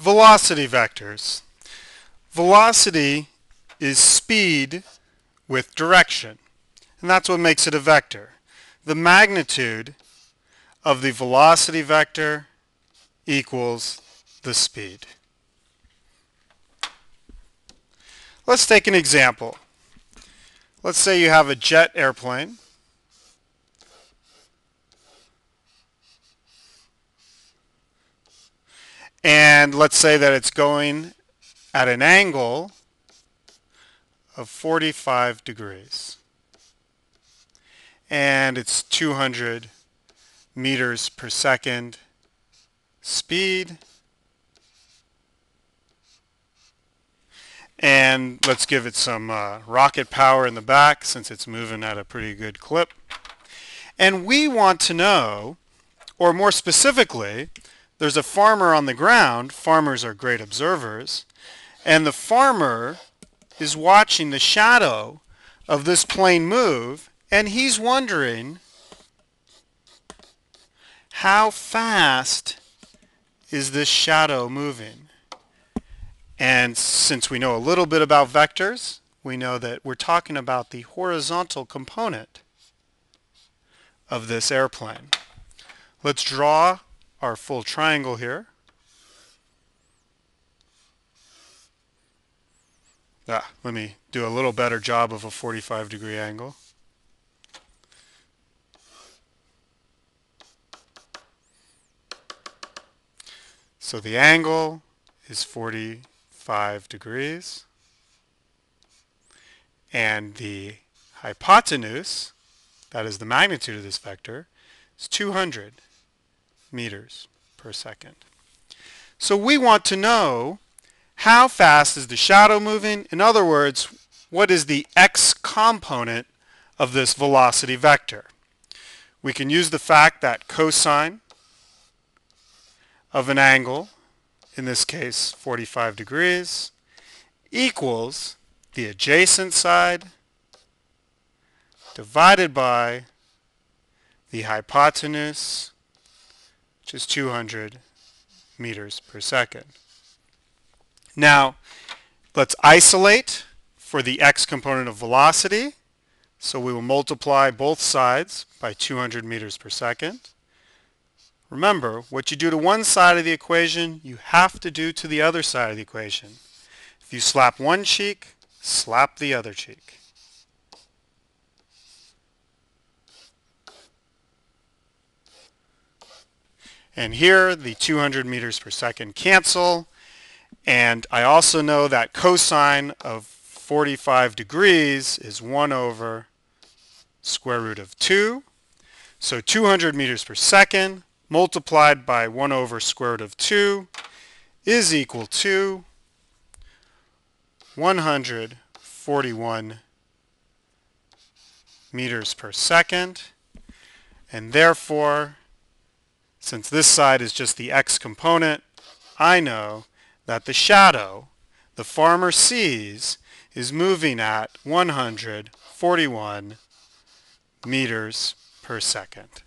Velocity vectors. Velocity is speed with direction, and that's what makes it a vector. The magnitude of the velocity vector equals the speed. Let's take an example. Let's say you have a jet airplane And let's say that it's going at an angle of 45 degrees. And it's 200 meters per second speed. And let's give it some uh, rocket power in the back since it's moving at a pretty good clip. And we want to know, or more specifically, there's a farmer on the ground. Farmers are great observers. And the farmer is watching the shadow of this plane move and he's wondering how fast is this shadow moving? And since we know a little bit about vectors, we know that we're talking about the horizontal component of this airplane. Let's draw our full triangle here. Ah, let me do a little better job of a 45 degree angle. So the angle is 45 degrees and the hypotenuse, that is the magnitude of this vector, is 200 meters per second. So we want to know how fast is the shadow moving? In other words, what is the x component of this velocity vector? We can use the fact that cosine of an angle, in this case 45 degrees, equals the adjacent side divided by the hypotenuse which is 200 meters per second. Now, let's isolate for the x component of velocity. So we will multiply both sides by 200 meters per second. Remember, what you do to one side of the equation, you have to do to the other side of the equation. If you slap one cheek, slap the other cheek. And here the 200 meters per second cancel. And I also know that cosine of 45 degrees is 1 over square root of 2. So 200 meters per second multiplied by 1 over square root of 2 is equal to 141 meters per second. And therefore, since this side is just the x component, I know that the shadow the farmer sees is moving at 141 meters per second.